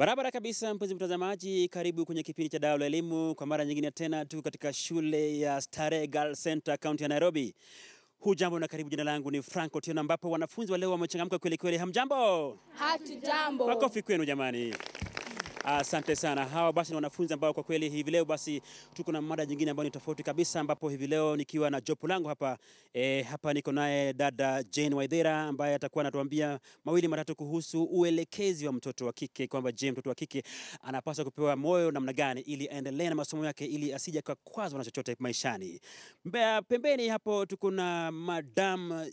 Barabara kabisa, mpenzi mtazamaji, karibu kwenye kipindi cha Dau la Elimu kwa mara nyingine tena tu katika shule ya Starehe Girl Center kaunti ya Nairobi. Hujambo na karibu. Jina langu ni Frank Otieno, ambapo wanafunzi wa leo wamechangamka kweli kweli. Hamjambo? Hatujambo. Makofi kwenu jamani. Asante sana. Hawa basi ni wanafunzi ambao kwa kweli hivi leo basi tuko na mada nyingine ambayo ni tofauti kabisa, ambapo hivi leo nikiwa na jopo langu hapa e, hapa niko naye dada Jane Waithera ambaye atakuwa anatuambia mawili matatu kuhusu uelekezi wa mtoto wa kike, kwamba je, mtoto wa kike anapaswa kupewa moyo namna gani ili aendelee na masomo yake ili asije kakwazwa na chochote maishani. Mbea, pembeni hapo tuko na Madam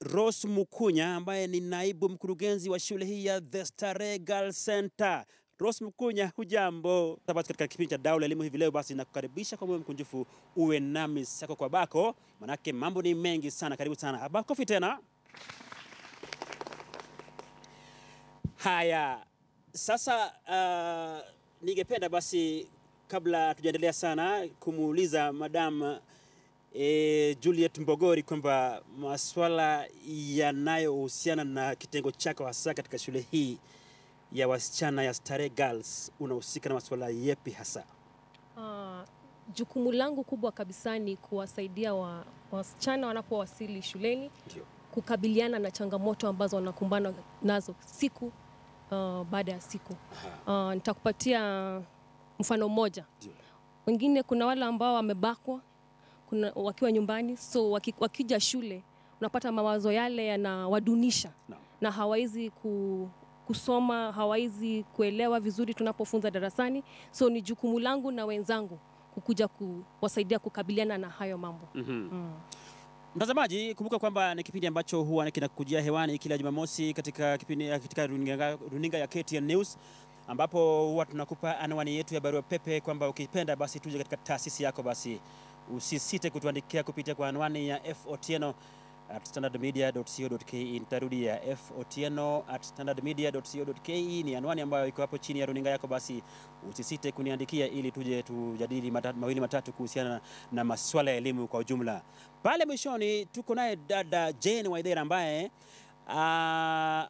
Rose Mukunya ambaye ni naibu mkurugenzi wa shule hii ya The Starehe Girls Center. Rose Mkunya, hujambo? Basi katika kipindi cha Daula Elimu hivi leo basi nakukaribisha kwa moyo mkunjufu uwe nami sako kwa bako, manake mambo ni mengi sana. Karibu sana. Abakofi tena. Haya, sasa uh, ningependa basi kabla tujaendelea sana kumuuliza madam e, Juliet Mbogori kwamba maswala yanayohusiana na kitengo chako hasa katika shule hii ya wasichana ya Starehe Girls unahusika na masuala yepi hasa? Uh, jukumu langu kubwa kabisa ni kuwasaidia wa, wasichana wanapowasili shuleni Ndiyo. kukabiliana na changamoto ambazo wanakumbana nazo siku uh, baada ya siku. Aha. Uh, nitakupatia mfano mmoja. Wengine kuna wale ambao wamebakwa kuna, wakiwa nyumbani so waki, wakija shule unapata mawazo yale yanawadunisha no. na hawawezi ku, kusoma, hawawezi kuelewa vizuri tunapofunza darasani. So ni jukumu langu na wenzangu kukuja kuwasaidia kukabiliana na hayo mambo. mm -hmm. Mm. Mtazamaji, kumbuka kwamba ni kipindi ambacho huwa kinakujia hewani kila Jumamosi katika kipindi katika runinga, runinga ya KTN News ambapo huwa tunakupa anwani yetu ya barua pepe kwamba ukipenda basi tuje katika taasisi yako, basi usisite kutuandikia kupitia kwa anwani ya fotieno at standardmedia.co.ke. Nitarudia, F Otieno at standardmedia.co.ke ni anwani ambayo iko hapo chini ya runinga yako, basi usisite kuniandikia ili tuje tujadili mawili matatu kuhusiana na masuala ya elimu kwa ujumla. Pale mwishoni tuko naye dada Jane Waithera ambaye uh,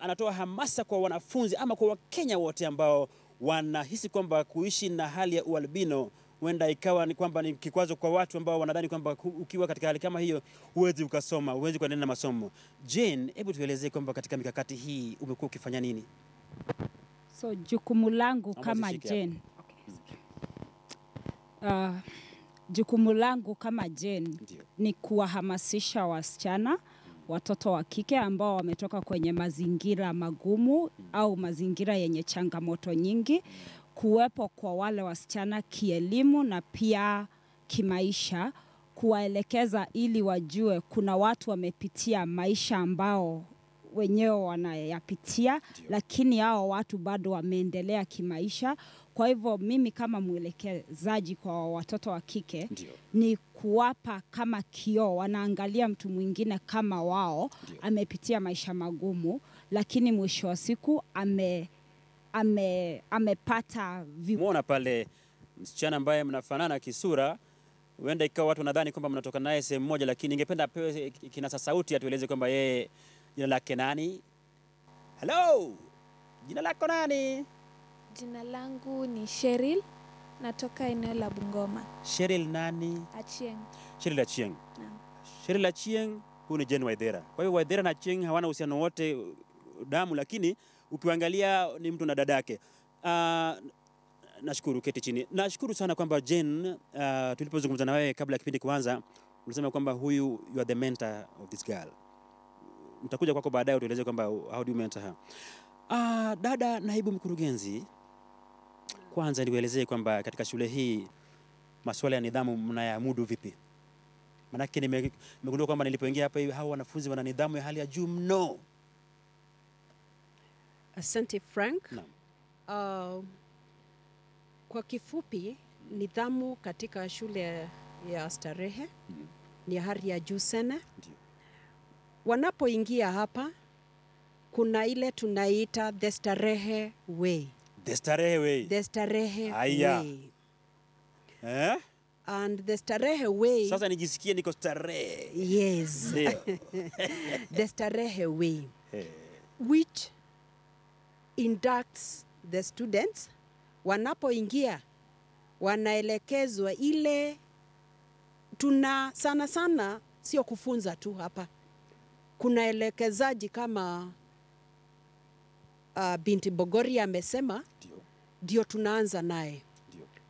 anatoa hamasa kwa wanafunzi ama kwa Wakenya wote ambao wanahisi kwamba kuishi na hali ya ualbino huenda ikawa ni kwamba ni kikwazo kwa watu ambao wanadhani kwamba ukiwa katika hali kama hiyo huwezi ukasoma, huwezi kuendelea na masomo. Jane, hebu tuelezee kwamba katika mikakati hii umekuwa ukifanya nini? So jukumu langu kama Jane Jane. Uh, jukumu langu kama Jane Ndiyo. ni kuwahamasisha wasichana watoto wa kike ambao wametoka kwenye mazingira magumu au mazingira yenye changamoto nyingi, kuwepo kwa wale wasichana kielimu na pia kimaisha, kuwaelekeza ili wajue kuna watu wamepitia maisha ambao wenyewe wanayapitia, lakini hao watu bado wameendelea kimaisha. Kwa hivyo mimi kama mwelekezaji kwa watoto wa kike ni kuwapa kama kioo, wanaangalia mtu mwingine kama wao amepitia maisha magumu, lakini mwisho wa siku ame, ame, amepata vi, Muona pale msichana ambaye mnafanana kisura, huenda ikawa watu wanadhani kwamba mnatoka naye sehemu moja, lakini ningependa apewe kinasa sauti atueleze kwamba yeye jina lake nani. Hello, jina lako nani? Jina langu ni Cheryl, natoka eneo la Bungoma. Cheryl nani? Achieng. Cheryl Achieng. Naam. Cheryl Achieng, huyu ni Jane Waithera. Kwa hiyo Waithera na Achieng hawana uhusiano wote damu, lakini ukiangalia ni mtu na dadake. Uh, nashukuru, keti chini. Nashukuru sana kwamba Jane, uh, tulipozungumza na wewe kabla ya kipindi kuanza, ulisema kwamba huyu you are the mentor of this girl. Nitakuja kwako baadaye utueleze kwamba how do you mentor her. Uh, dada naibu mkurugenzi, kwanza niuelezee kwamba katika shule hii masuala ya nidhamu mnayamudu vipi? Manake nime- nimegundua kwamba nilipoingia hapa hawa wanafunzi wana nidhamu ya hali ya juu mno. Asante Frank. Uh, kwa kifupi, nidhamu katika shule ya Starehe Mm. ni hali ya juu sana. Wanapoingia hapa, kuna ile tunaita the Starehe way, The Starehe way. the Starehe way. Eh? And the Starehe way, Sasa nijisikie niko starehe. yes, the Starehe way Hey. which inducts the students. Wanapoingia wanaelekezwa ile tuna sana sana, sio kufunza tu hapa, kuna elekezaji kama uh, binti Bogori amesema, Ndio, tunaanza naye.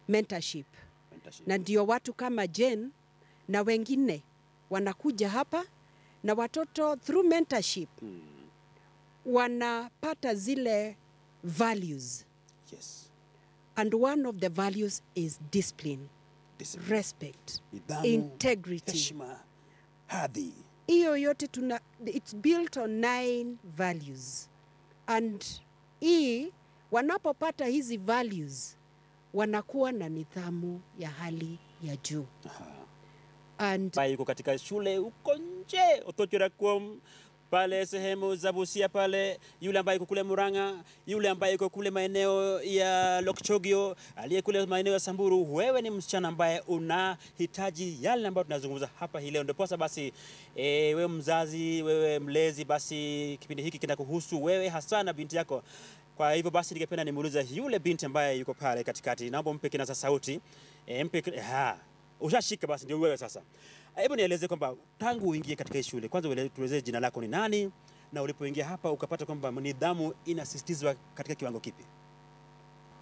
Mentorship, Mentorship. na ndio watu kama Jane na wengine wanakuja hapa na watoto through mentorship. Mm, wanapata zile values yes. and one of the values is discipline, Discipline. respect, Nidhamu, integrity. heshima, hadhi. hiyo yote tuna it's built on nine values and hii wanapopata hizi values wanakuwa na nidhamu ya hali ya juu Aha. and yuko katika shule huko nje Otochora Kuom pale sehemu za Busia pale, yule ambaye yuko kule Murang'a, yule ambaye yuko kule maeneo ya Lokchogio, aliye kule maeneo ya Samburu. Wewe ni msichana ambaye unahitaji yale ambayo tunazungumza hapa hii leo, ndiposa basi e, wewe mzazi, wewe mlezi, basi kipindi hiki kinakuhusu wewe hasa na binti yako. Kwa hivyo basi ningependa nimuulize yule binti ambaye yuko pale katikati, naomba mpe kinasa sauti e, mpe ha, ushashika basi, ndio wewe sasa. Hebu nieleze kwamba tangu uingie katika hii shule, kwanza tueleze tuelezee jina lako ni nani, na ulipoingia hapa ukapata kwamba nidhamu inasisitizwa katika kiwango kipi?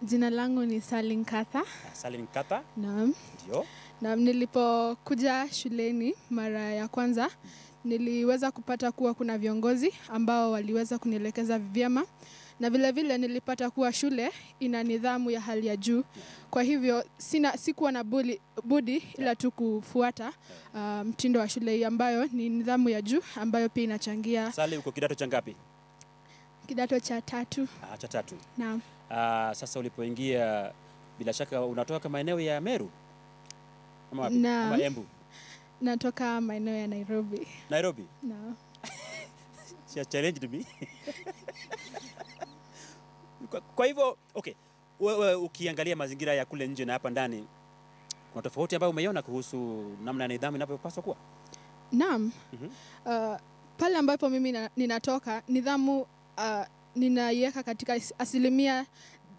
Jina langu ni Salin Katha. Salin Katha. Naam. ndio Naam, nilipokuja shuleni mara ya kwanza niliweza kupata kuwa kuna viongozi ambao waliweza kunielekeza vyema na vile vile nilipata kuwa shule ina nidhamu ya hali ya juu. Kwa hivyo sina sikuwa na buli, budi ila tu kufuata uh, mtindo wa shule hii ambayo ni nidhamu ya juu ambayo pia inachangia Sali, uko kidato cha ngapi? kidato cha tatu. Ah, cha tatu. Naam. Ah, sasa ulipoingia, bila shaka unatoka maeneo ya Meru ama wapi? Na, Ama Embu, Natoka maeneo ya Nairobi. Nairobi? Naam. challenge to me. kwa, kwa hivyo okay, wewe ukiangalia mazingira ya kule nje na hapa ndani, kuna tofauti ambayo umeiona kuhusu namna ya nidhamu inavyopaswa kuwa? Naam. mm -hmm. Uh, pale ambapo mimi na, ninatoka nidhamu uh, ninaiweka katika asilimia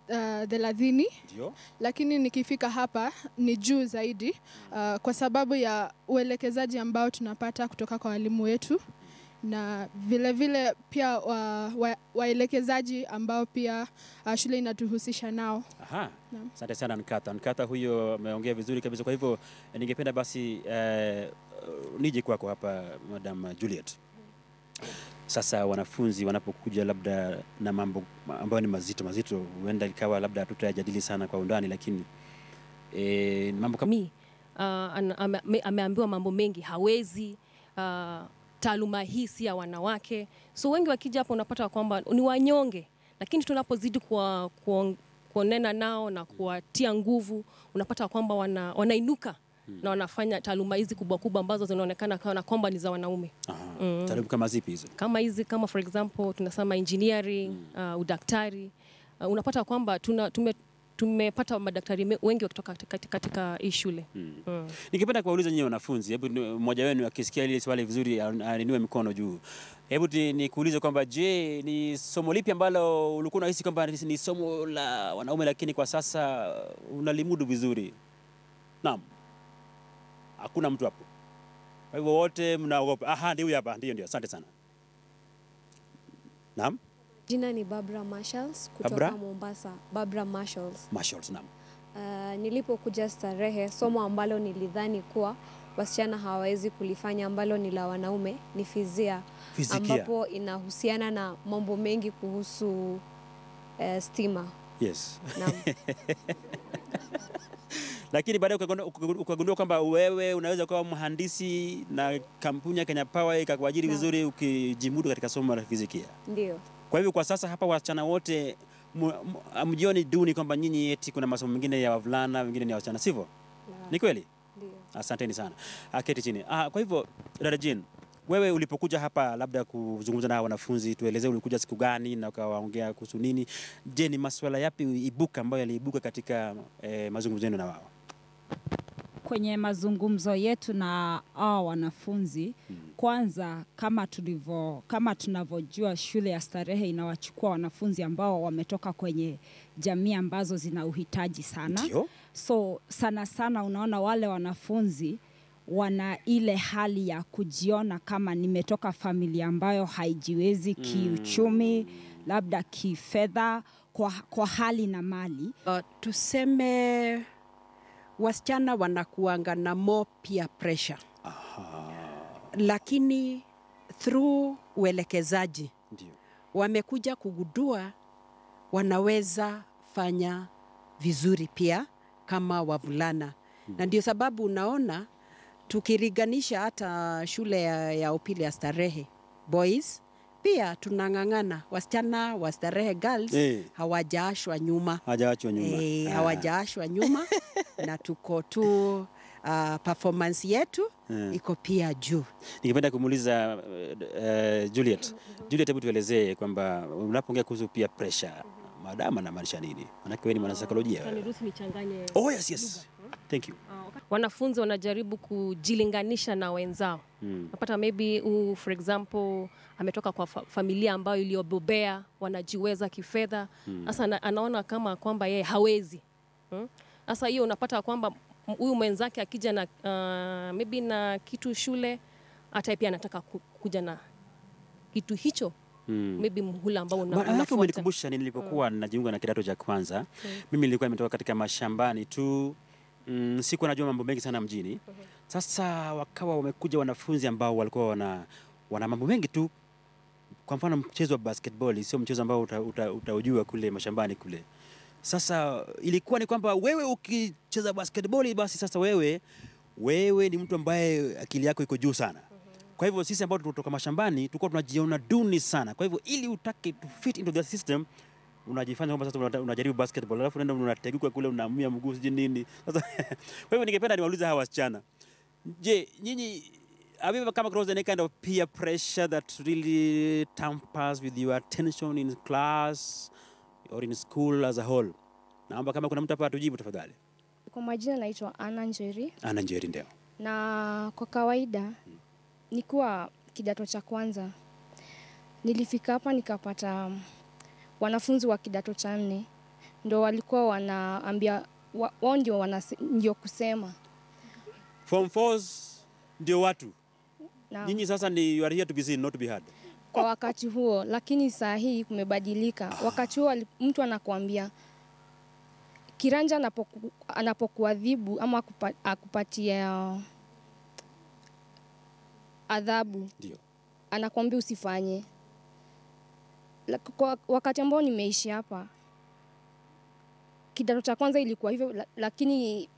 uh, thelathini Ndio. lakini nikifika hapa ni juu zaidi uh, kwa sababu ya uelekezaji ambao tunapata kutoka kwa walimu wetu na vile vile pia wa, wa, waelekezaji ambao pia uh, shule inatuhusisha nao. Asante sana Nkata. Nkata huyo ameongea vizuri kabisa. Kwa hivyo eh, ningependa basi eh, nije kwako hapa Madam Juliet. Sasa wanafunzi wanapokuja labda na mambo ambayo ni mazito mazito, huenda ikawa labda hatutayajadili sana kwa undani, lakini eh, mambo kama mi uh, ameambiwa mambo mengi hawezi uh, taaluma hii si ya wanawake. So wengi wakija hapo unapata kwamba ni wanyonge lakini tunapozidi kuwa, kuon- kuonena nao na kuwatia nguvu unapata kwamba wana, wanainuka na wanafanya taaluma hizi kubwa kubwa ambazo zinaonekana kana kwamba ni za wanaume. Mm. Taaluma kama zipi hizo? kama hizi kama for example tunasema engineering uh, udaktari. Uh, unapata kwamba tuna, tume, tumepata madaktari wengi wakitoka katika, katika hii shule Mm. mm. Ningependa kuwauliza nyinyi wanafunzi, hebu mmoja wenu akisikia ile swali vizuri an- aninue mikono juu. Hebu nikuulize kwamba je, ni somo lipi ambalo ulikuwa unahisi kwamba ni ni somo la wanaume lakini kwa sasa unalimudu vizuri? Naam. Hakuna mtu hapo. Kwa hivyo wote mnaogopa. Aha, ndio hapa. Ndio ndio. Asante sana. Naam, Jina ni Barbara Marshalls kutoka Barbara? Mombasa. Barbara Marshalls. Marshalls, naam. Uh, nilipokuja Starehe, somo ambalo nilidhani kuwa wasichana hawawezi kulifanya ambalo ni la wanaume ni fizia, Fizikia. ambapo inahusiana na mambo mengi kuhusu uh, stima. Yes. Naam. lakini baadaye ukagundua kwamba wewe unaweza kuwa mhandisi na kampuni ya Kenya Power ikakuajiri vizuri ukijimudu katika somo la fizikia. Ndio. Kwa hivyo kwa sasa hapa wasichana wote mu- duni kwamba nyinyi eti kuna masomo mengine ya wavulana mengine ni ya wasichana, sivyo? Ni kweli? Ndio. Asanteni sana. Aketi chini. Ah, kwa hivyo dada Jean, wewe ulipokuja hapa labda kuzungumza na wanafunzi, tueleze ulikuja siku gani na ukawaongea kuhusu nini? Je, ni masuala yapi ibuka ambayo yaliibuka katika eh, mazungumzo yenu na wao? Kwenye mazungumzo yetu na hao wanafunzi kwanza, kama tulivyo kama tunavyojua, shule ya Starehe inawachukua wanafunzi ambao wametoka kwenye jamii ambazo zina uhitaji sana. Ndiyo. So sana sana unaona wale wanafunzi wana ile hali ya kujiona kama nimetoka familia ambayo haijiwezi kiuchumi, labda kifedha, kwa, kwa hali na mali. Uh, tuseme wasichana wanakuanga na more peer pressure, Aha. lakini through uelekezaji Ndio. wamekuja kugudua wanaweza fanya vizuri pia kama wavulana hmm. na ndio sababu unaona tukiriganisha hata shule ya, ya upili ya Starehe boys pia tunang'ang'ana, wasichana wa Starehe girls hey. hawajaashwa nyuma hawajaachwa nyuma. hey, Ah. hawajaashwa nyuma na tuko tu uh, performance yetu yeah. iko pia juu. Ningependa kumuuliza uh, Juliet. Juliet, hebu tuelezee kwamba unapoongea kuhusu pia pressure, na anamaanisha nini? Maanake wewe ni mwanasaikolojia. Nichanganye. Oh, yes, yes. Thank you. Wanafunzi wanajaribu kujilinganisha na wenzao. Mm. Napata maybe huu for example ametoka kwa fa familia ambayo iliyobobea, wanajiweza kifedha. Sasa mm. anaona kama kwamba yeye hawezi. Hmm? Sasa hiyo unapata kwamba huyu mwenzake akija na uh, maybe na kitu shule, hata pia anataka ku- kuja na kitu hicho Mm. maybe mhula ambao unafuata. umenikumbusha nilipokuwa nilipokuwa najiunga na kidato cha kwanza. Mimi nilikuwa nimetoka katika mashambani tu. Mm, sikuwa najua mambo mengi sana mjini. Sasa wakawa wamekuja wanafunzi ambao walikuwa wana, wana mambo mengi tu. Kwa mfano mchezo wa basketball sio mchezo ambao utaujua uta, uta kule mashambani kule. Sasa ilikuwa ni kwamba wewe ukicheza basketball basi sasa wewe wewe ni mtu ambaye akili yako iko juu sana. Kwa hivyo sisi ambao tunatoka mashambani tulikuwa tunajiona duni sana. Kwa hivyo ili utake to fit into the system unajifanya kwamba sasa unajaribu basketball alafu unaenda unateguka kule unaumia mguu sijui nini. Sasa kwa hivyo ningependa niwaulize hawa wasichana. Je, nyinyi have you ever come across any kind of peer pressure that really tampers with your attention in class or in school as a whole? Naomba kama kuna mtu hapa atujibu tafadhali. Kwa majina naitwa Anna Njeri Ana Njeri ndio. na kwa kawaida nikuwa kidato cha kwanza nilifika hapa nikapata wanafunzi wa kidato cha nne ndo walikuwa wanaambia wao ndio wana, ndio kusema Form 4s ndio watu. na Nyinyi sasa ni you are here to be seen not to be heard. kwa wakati huo, lakini saa hii kumebadilika. Wakati huo mtu anakuambia kiranja anapoku, anapokuadhibu ama akupa, akupatia adhabu Ndio. anakuambia usifanye. Kwa wakati ambao nimeishi hapa kidato cha kwanza ilikuwa hivyo, lakini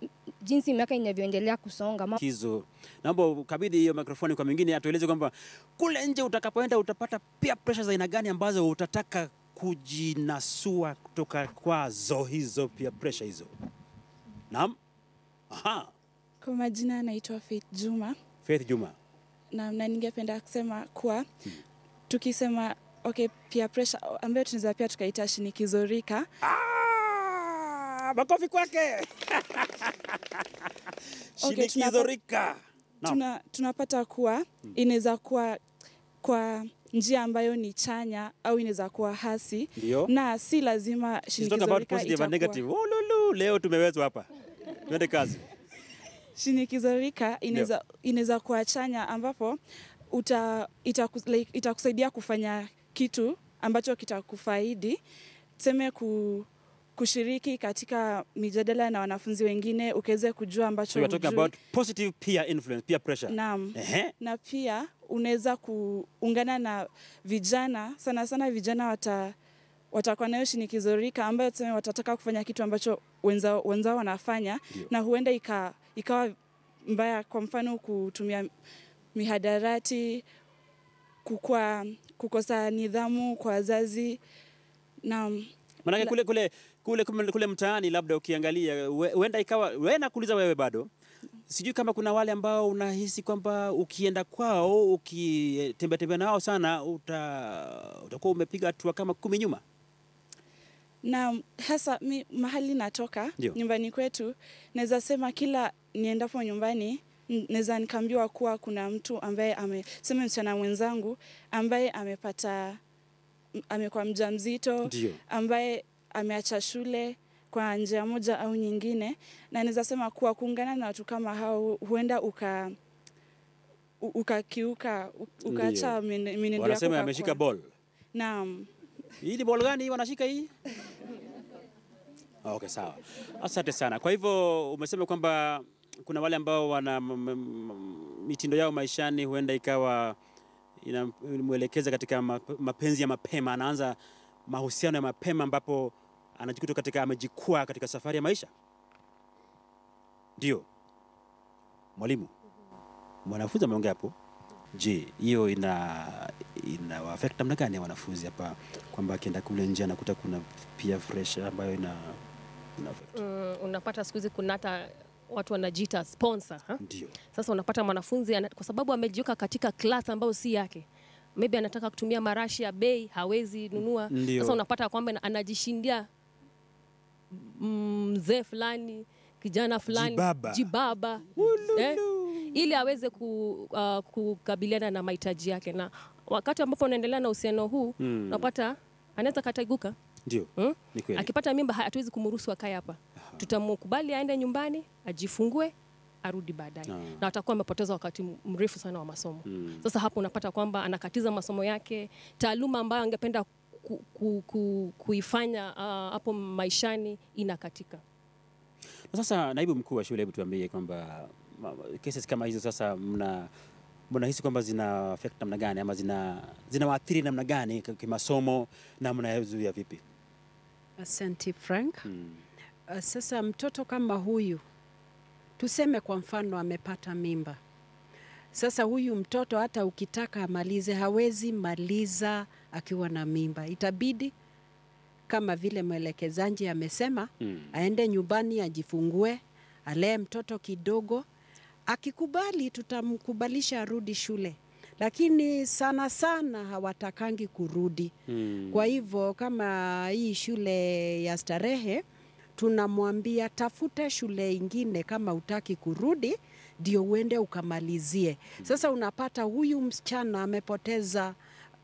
jinsi miaka inavyoendelea kusonga ma- Kizo. Naomba ukabidhi hiyo mikrofoni kwa mwingine atueleze kwamba kule nje utakapoenda utapata pia pressure za aina gani ambazo utataka kujinasua kutoka kwazo hizo pia pressure hizo. Naam. Aha. Kwa majina anaitwa Faith Juma Faith Juma. na, na ningependa kusema kuwa tukisema okay, peer pressure ambayo tunaweza pia tukaita shinikizo rika Ah, makofi kwake. Okay, Shinikizo tunapa- rika. No. tuna, tunapata kuwa inaweza kuwa kwa njia ambayo ni chanya au inaweza kuwa hasi Ndio. na si lazima shinikizo rika itakuwa- negative. Oh, lulu, leo tumewezwa hapa. Twende kazi. shinikizo rika inaweza inaweza kuwa chanya ambapo uta, itaku, like, itakusaidia kufanya kitu ambacho kitakufaidi tuseme ku, kushiriki katika mijadala na wanafunzi wengine ukiweze kujua ambacho So you are talking about positive peer influence, peer pressure. Naam. Ehe. na pia unaweza kuungana na vijana sana sana vijana wata watakuwa nayo shinikizo rika ambayo tuseme watataka kufanya kitu ambacho wenzao, wenzao wanafanya Dio. na huenda ika, ikawa mbaya kwa mfano kutumia mihadarati kukwa, kukosa nidhamu kwa wazazi na Manake kule kule kule kule, kule mtaani labda ukiangalia huenda ikawa wewe nakuuliza wewe bado sijui kama kuna wale ambao unahisi kwamba ukienda kwao ukitembea tembea nao sana uta, utakuwa umepiga hatua kama kumi nyuma. na hasa mi, mahali natoka Dio. nyumbani kwetu, naweza sema kila niendapo nyumbani naweza nikaambiwa kuwa kuna mtu ambaye amesema msichana mwenzangu ambaye amepata amekuwa mjamzito Ndio. ambaye ameacha shule kwa njia moja au nyingine, na naweza sema kuwa kuungana na watu kama hao huenda uka ukakiuka ukaacha mwenendo yako Wanasema ameshika ball. Naam. Hii ni ball gani wanashika hii? Okay, sawa. Asante sana. Kwa hivyo umesema kwamba kuna wale ambao wana mitindo yao maishani huenda ikawa inamwelekeza katika mapenzi ya mapema, anaanza mahusiano ya mapema ambapo anajikuta katika amejikwaa katika safari ya maisha. Ndio mwalimu, mwanafunzi ameongea hapo. Je, hiyo ina ina affect namna gani wanafunzi hapa, kwamba akienda kule nje anakuta kuna pia fresh ambayo ina, ina affect? Mm, unapata siku hizi kuna hata watu wanajiita sponsor ha? Ndio. Sasa unapata mwanafunzi kwa sababu amejiweka katika class ambayo si yake, maybe anataka kutumia marashi ya bei, hawezi nunua. Ndio. Sasa unapata kwamba ana- anajishindia mm, mzee fulani, kijana fulani, Jibaba. jibaba eh, ili aweze ku, uh, kukabiliana na mahitaji yake, na wakati ambapo unaendelea na uhusiano huu Mm. unapata anaweza kataguka Ndio. Hmm? Ni kweli. Akipata mimba ha- hatuwezi kumruhusu akae hapa, tutamkubali aende nyumbani ajifungue arudi baadaye, na atakuwa amepoteza wakati mrefu sana wa masomo. Hmm. Sasa hapo unapata kwamba anakatiza masomo yake, taaluma ambayo angependa ku, ku, ku, kuifanya hapo uh, maishani inakatika. Na sasa naibu mkuu wa shule, hebu tuambie kwamba cases kama hizo sasa mna mnahisi kwamba zina affect namna gani ama zina zinawaathiri namna gani kimasomo na mnayazuia vipi? Asante Frank. Mm. Uh, Sasa mtoto kama huyu tuseme kwa mfano amepata mimba. Sasa huyu mtoto hata ukitaka amalize hawezi maliza akiwa na mimba. Itabidi kama vile mwelekezaji amesema Mm. aende nyumbani ajifungue, alee mtoto kidogo. Akikubali tutamkubalisha arudi shule, lakini sana sana hawatakangi kurudi. Mm. Kwa hivyo kama hii shule ya starehe tunamwambia tafute shule ingine kama utaki kurudi ndio uende ukamalizie. Sasa unapata huyu msichana amepoteza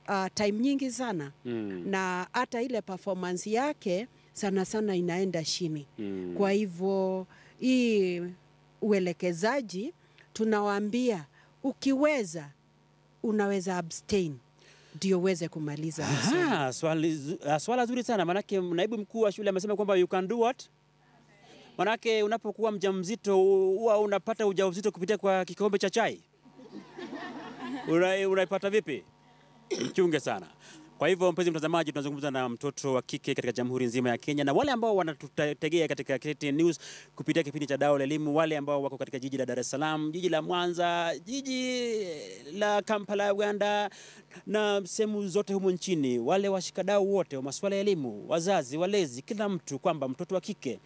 uh, time nyingi sana Mm. na hata ile performance yake sana sana inaenda chini. Mm. Kwa hivyo hii uelekezaji tunawaambia ukiweza unaweza abstain ndio uweze kumaliza. Aha, swali, ah, swala zuri sana manake naibu mkuu wa shule amesema kwamba you can do what? Manake unapokuwa mjamzito huwa unapata ujauzito kupitia kwa kikombe cha chai. Unaipata vipi? Mchunge sana. Kwa hivyo mpenzi mtazamaji, tunazungumza na mtoto wa kike katika jamhuri nzima ya Kenya na wale ambao wanatutegea katika KTN News kupitia kipindi cha Dao la Elimu, wale ambao wako katika jiji la Dar es Salaam, jiji la Mwanza, jiji la Kampala, ya Uganda na sehemu zote humo nchini, wale washikadau wote wa masuala ya elimu, wazazi, walezi, kila mtu, kwamba mtoto wa kike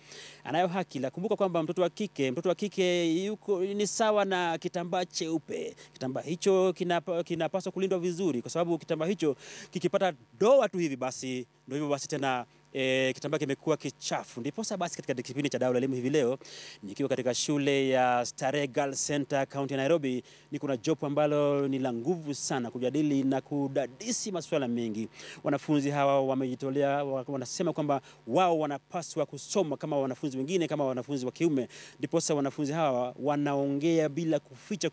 anayo haki la kumbuka kwamba mtoto wa kike mtoto wa kike yuko ni sawa na kitambaa cheupe. Kitambaa hicho kinapaswa kina kulindwa vizuri, kwa sababu kitambaa hicho kikipata doa tu hivi, basi ndio hivyo basi tena E, kitambaa kimekuwa kichafu. Ndiposa basi katika kipindi cha Dau la Elimu hivi leo nikiwa katika shule ya Starehe Girl Center kaunti ya Nairobi, niko na jopo ambalo ni la nguvu sana kujadili na kudadisi masuala mengi. Wanafunzi hawa wamejitolea, wanasema kwamba wao wanapaswa kusoma kama wanafunzi wengine, kama wanafunzi wa kiume. Ndiposa wanafunzi hawa wanaongea bila kuficha